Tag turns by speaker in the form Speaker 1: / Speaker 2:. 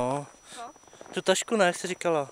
Speaker 1: No.
Speaker 2: Co?
Speaker 1: Tu tašku ne, jak jsi říkala.